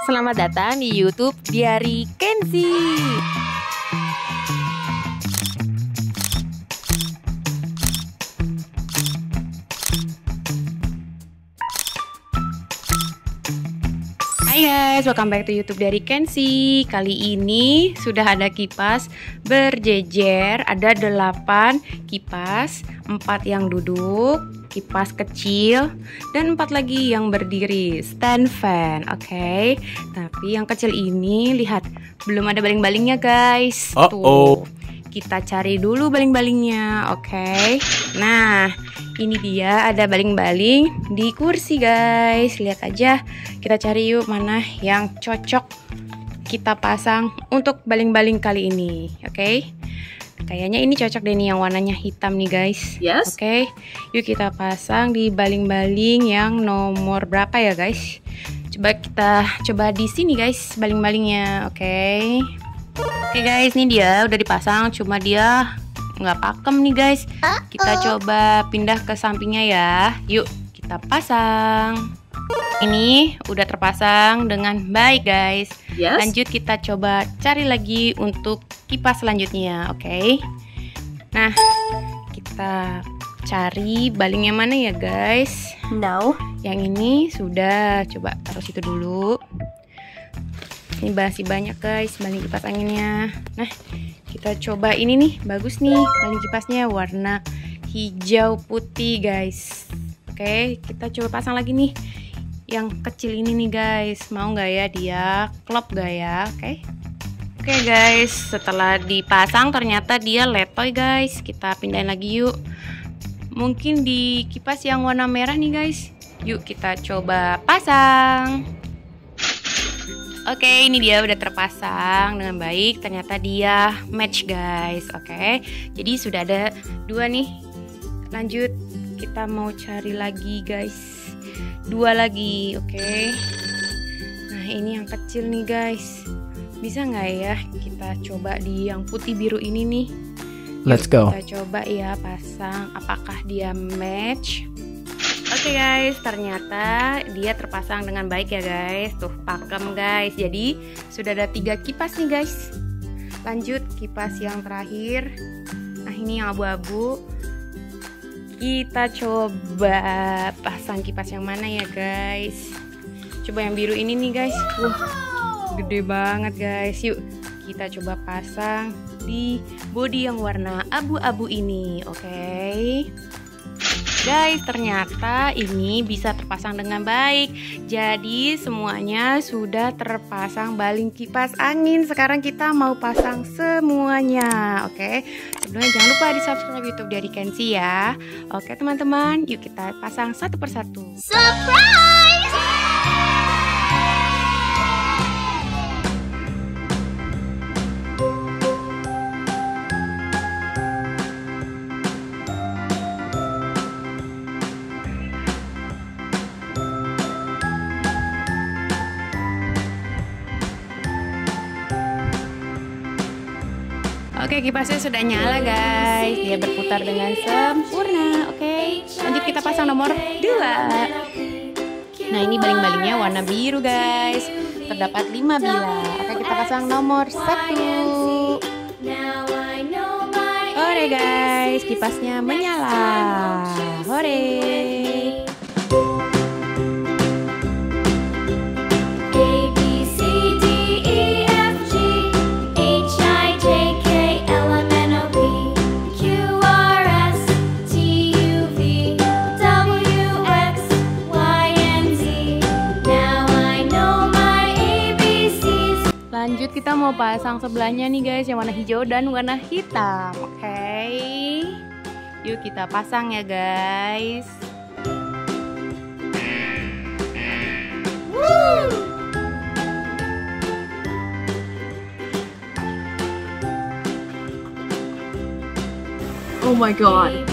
Selamat datang di YouTube Diary Kenzi. Guys, welcome back to YouTube dari Kenzi. Kali ini sudah ada kipas berjejer, ada 8 kipas, 4 yang duduk, kipas kecil, dan 4 lagi yang berdiri, stand fan. Oke. Okay? Tapi yang kecil ini lihat belum ada baling-balingnya guys. Uh -oh. Tuh. Kita cari dulu baling-balingnya, oke? Okay? Nah, ini dia ada baling-baling di kursi guys. Lihat aja. Kita cari yuk mana yang cocok kita pasang untuk baling-baling kali ini, oke? Okay? Kayaknya ini cocok deh nih yang warnanya hitam nih guys. Yes. Oke, okay? yuk kita pasang di baling-baling yang nomor berapa ya guys? Coba kita coba di sini guys baling-balingnya, oke? Okay? Oke guys, ini dia udah dipasang, cuma dia nggak pakem nih guys. Kita coba pindah ke sampingnya ya. Yuk, kita pasang. Ini udah terpasang dengan baik guys. Yes. Lanjut kita coba cari lagi untuk kipas selanjutnya, oke? Okay? Nah, kita cari balingnya mana ya guys? No. Yang ini sudah, coba taruh situ dulu. Ini masih banyak guys baling kipas anginnya. Nah, kita coba ini nih, bagus nih baling kipasnya warna hijau putih guys. Oke, kita coba pasang lagi nih yang kecil ini nih guys. Mau nggak ya dia? Klop gak ya? Oke. Oke guys, setelah dipasang ternyata dia letoy guys. Kita pindahin lagi yuk. Mungkin di kipas yang warna merah nih guys. Yuk kita coba pasang. Oke, ini dia udah terpasang dengan baik. Ternyata dia match, guys. Oke, jadi sudah ada dua nih. Lanjut, kita mau cari lagi, guys. Dua lagi, oke. Nah, ini yang kecil nih, guys. Bisa nggak ya kita coba di yang putih biru ini nih? Let's go. Kita coba ya pasang. Apakah dia match? Oke okay guys, ternyata dia terpasang dengan baik ya guys. Tuh pakem guys. Jadi sudah ada tiga kipas nih guys. Lanjut kipas yang terakhir. Nah ini yang abu-abu. Kita coba pasang kipas yang mana ya guys. Coba yang biru ini nih guys. Wah gede banget guys. Yuk kita coba pasang di body yang warna abu-abu ini. Oke. Okay. Guys, ternyata ini bisa terpasang dengan baik. Jadi semuanya sudah terpasang baling kipas angin. Sekarang kita mau pasang semuanya, oke? Sebelumnya jangan lupa di subscribe YouTube dari Kenzi ya. Oke teman-teman, yuk kita pasang satu persatu. Surprise! Oke, kipasnya sudah nyala guys. Dia berputar dengan sempurna. Oke, lanjut kita pasang nomor 2. Nah, ini baling-balingnya warna biru guys. Terdapat 5 bila. Oke, kita pasang nomor 1. Hore guys, kipasnya menyala. Hore. Mau pasang sebelahnya nih guys yang warna hijau dan warna hitam oke okay. yuk kita pasang ya guys Oh my god.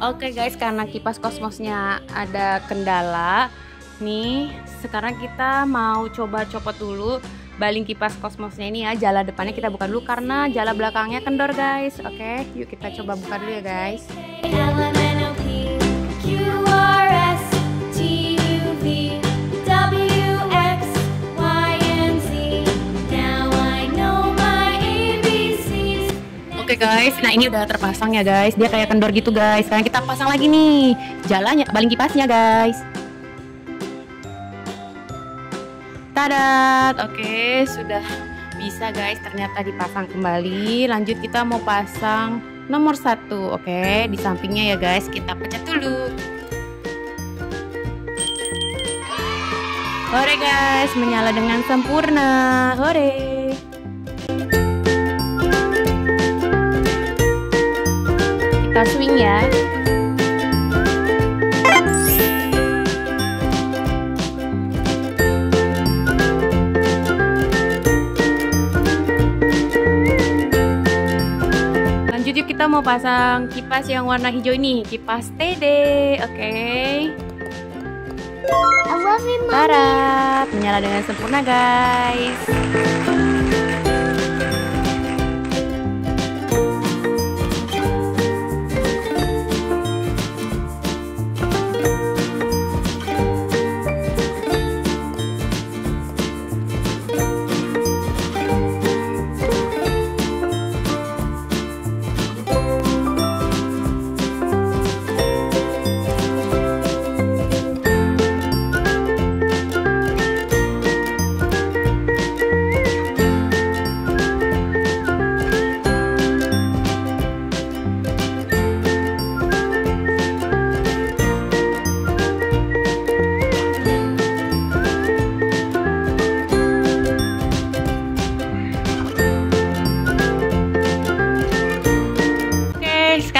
Oke okay guys, karena kipas kosmosnya ada kendala, nih sekarang kita mau coba copot dulu baling kipas kosmosnya ini ya. Jala depannya kita buka dulu karena jala belakangnya kendor guys. Oke yuk kita coba buka dulu ya guys guys, nah ini udah terpasang ya guys. Dia kayak kendor gitu guys. Sekarang kita pasang lagi nih jalannya, baling kipasnya guys. Tadat, oke sudah bisa guys. Ternyata dipasang kembali. Lanjut kita mau pasang nomor satu, oke di sampingnya ya guys. Kita pencet dulu. Hore guys, menyala dengan sempurna. Hore. Kita swing ya. Lanjut yuk kita mau pasang kipas yang warna hijau ini. Kipas TD oke. Okay. Barat menyala dengan sempurna guys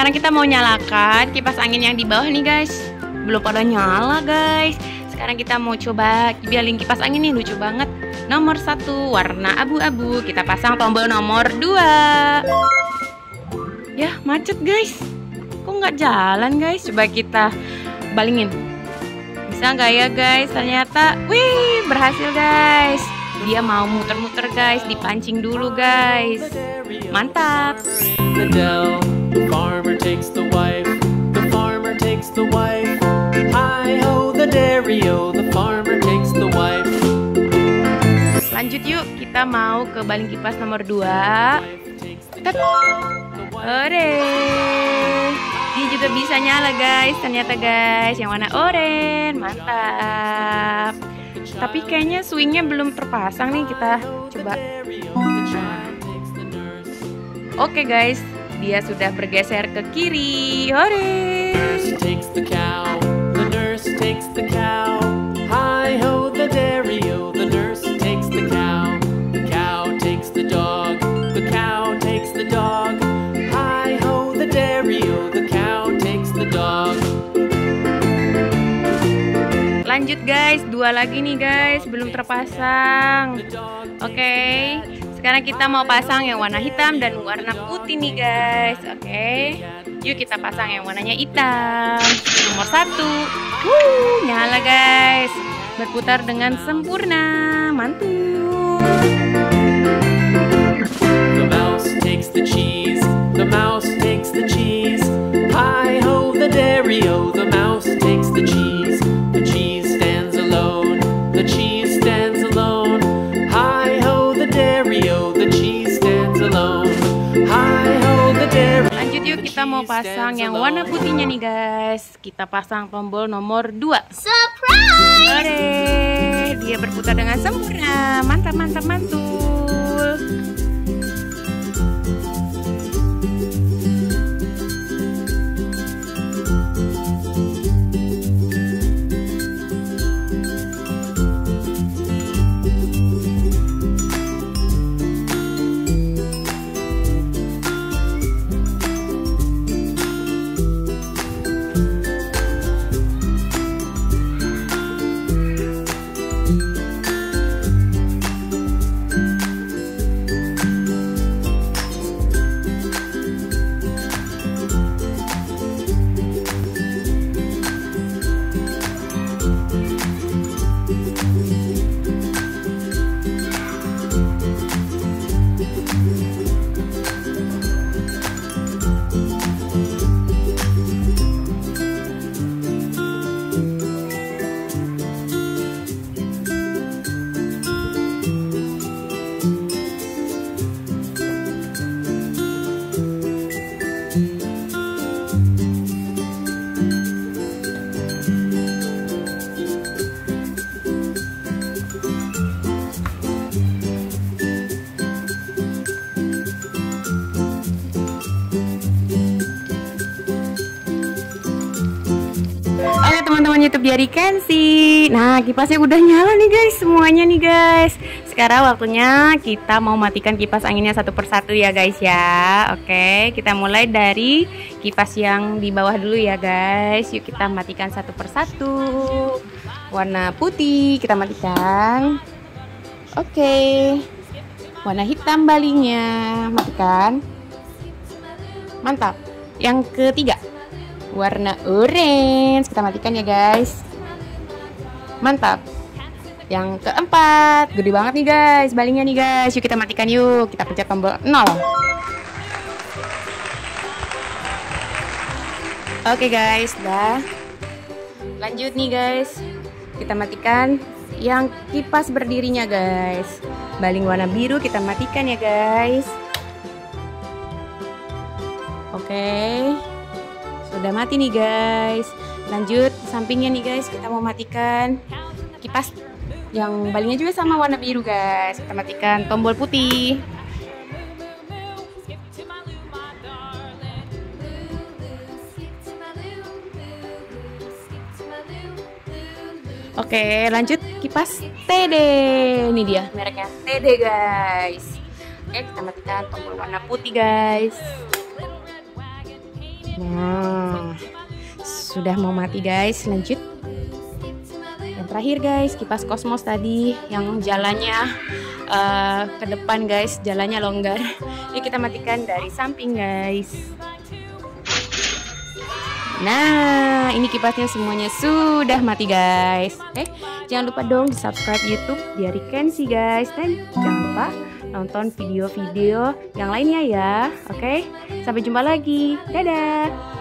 sekarang kita mau nyalakan kipas angin yang di bawah nih guys. Belum pada nyala guys. Sekarang kita mau coba biarin kipas angin nih lucu banget. Nomor satu warna abu-abu. Kita pasang tombol nomor dua. Ya macet guys. Kok nggak jalan guys? Coba kita balingin. Bisa nggak ya guys? Ternyata wih berhasil guys. Dia mau muter-muter guys. Dipancing dulu guys. Mantap The farmer takes the wife, the farmer takes the wife. Hi ho, the dairy the farmer takes the wife. Lanjut yuk, kita mau ke baling kipas nomor 2 Tet. Ore. Dia juga bisa nyala guys. Ternyata guys, yang warna oranye. Mantap. Tapi kayaknya swingnya belum terpasang nih Kita coba. Oke guys, dia sudah bergeser ke kiri. Hore! Nurse takes the cow, the nurse takes the cow. Hi ho, the dairy o, the nurse takes the cow. The cow takes the dog, the cow takes the dog. Hi ho, the dairy o, the cow takes the dog. Lanjut guys, dua lagi nih guys, belum terpasang. Oke. Okay. Sekarang kita mau pasang yang warna hitam dan warna putih nih guys. Oke. Yuk kita pasang yang warnanya hitam. Nomor satu. Wuh, Nyala guys. Berputar dengan sempurna. Mantul. The mouse takes the cheese kita mau pasang yang warna putihnya nih guys. Kita pasang tombol nomor 2 Surprise! Ore, dia berputar dengan sempurna Mantap mantap mantul biar Kensi. Nah, kipasnya udah nyala nih guys, semuanya nih guys. Sekarang waktunya kita mau matikan kipas anginnya satu persatu ya guys ya. Oke, kita mulai dari kipas yang di bawah dulu ya guys. Yuk kita matikan satu persatu. Warna putih kita matikan. Oke. Warna hitam balinya matikan. Mantap. Yang ketiga warna orange. Kita matikan ya guys. Mantap. Yang keempat. Gede banget nih guys. Balingnya nih guys. Yuk kita matikan yuk. Kita pencet tombol 0 oke guys. Dah. Lanjut nih guys. Kita matikan yang kipas berdirinya guys. Baling warna biru kita matikan ya guys. Oke sudah mati nih guys. Lanjut sampingnya nih guys kita mau matikan kipas yang balingnya juga sama warna biru guys. Kita matikan tombol putih. Oke lanjut kipas TD Ini dia mereknya TD guys. Oke kita matikan tombol warna putih guys Sudah mau mati guys. Lanjut. Yang terakhir guys, kipas kosmos tadi yang jalannya uh, ke depan guys, jalannya longgar. Ini kita matikan dari samping guys. Nah, ini kipasnya semuanya sudah mati guys. Oke, jangan lupa dong di subscribe YouTube biar Kensi guys dan jangan lupa nonton video-video yang lainnya ya. Oke, sampai jumpa lagi. Dadah.